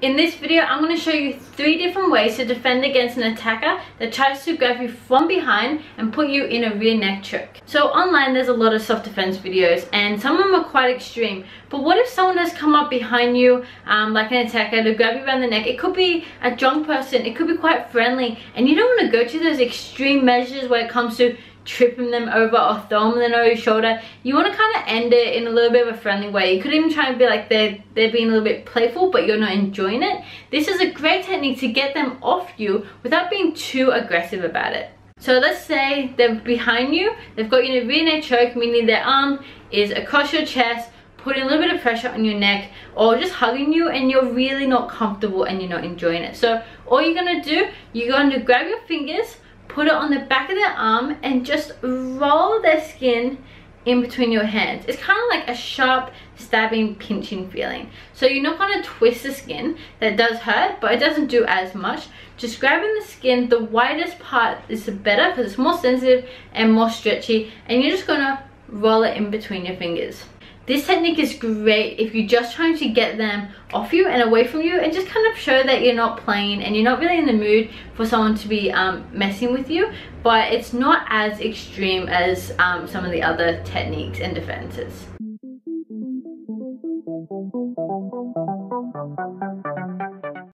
In this video, I'm going to show you three different ways to defend against an attacker that tries to grab you from behind and put you in a rear neck choke. So online, there's a lot of self-defense videos and some of them are quite extreme. But what if someone has come up behind you, um, like an attacker, to grab you around the neck? It could be a drunk person, it could be quite friendly, and you don't want to go to those extreme measures where it comes to tripping them over or throwing them over your shoulder. You want to kind of end it in a little bit of a friendly way. You could even try and be like they're, they're being a little bit playful but you're not enjoying it. This is a great technique to get them off you without being too aggressive about it. So let's say they're behind you, they've got you in a rear neck choke, meaning their arm is across your chest, putting a little bit of pressure on your neck or just hugging you and you're really not comfortable and you're not enjoying it. So all you're gonna do, you're going to grab your fingers, put it on the back of their arm and just roll their skin in between your hands. It's kind of like a sharp stabbing pinching feeling. So you're not going to twist the skin. That does hurt but it doesn't do as much. Just grabbing the skin, the widest part is better because it's more sensitive and more stretchy and you're just going to roll it in between your fingers. This technique is great if you're just trying to get them off you and away from you and just kind of show that you're not playing and you're not really in the mood for someone to be um, messing with you but it's not as extreme as um, some of the other techniques and defenses.